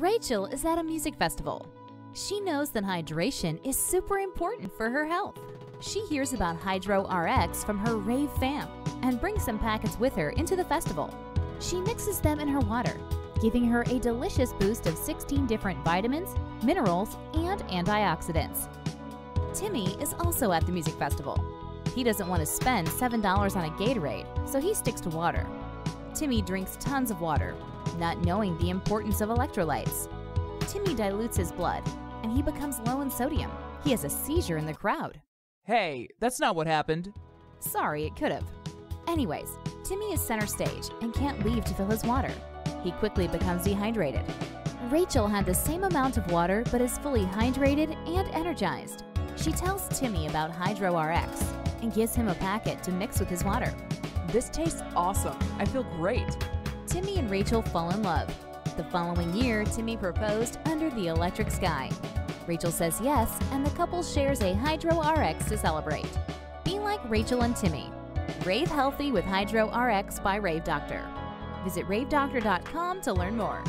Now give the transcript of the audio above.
Rachel is at a music festival. She knows that hydration is super important for her health. She hears about HydroRX from her rave fam and brings some packets with her into the festival. She mixes them in her water, giving her a delicious boost of 16 different vitamins, minerals, and antioxidants. Timmy is also at the music festival. He doesn't want to spend $7 on a Gatorade, so he sticks to water. Timmy drinks tons of water, not knowing the importance of electrolytes. Timmy dilutes his blood, and he becomes low in sodium. He has a seizure in the crowd. Hey, that's not what happened. Sorry, it could have. Anyways, Timmy is center stage and can't leave to fill his water. He quickly becomes dehydrated. Rachel had the same amount of water but is fully hydrated and energized. She tells Timmy about HydroRX and gives him a packet to mix with his water. This tastes awesome. I feel great. Timmy and Rachel fall in love. The following year, Timmy proposed under the electric sky. Rachel says yes, and the couple shares a HydroRX to celebrate. Be like Rachel and Timmy. Rave healthy with HydroRX by Rave Doctor. Visit ravedoctor.com to learn more.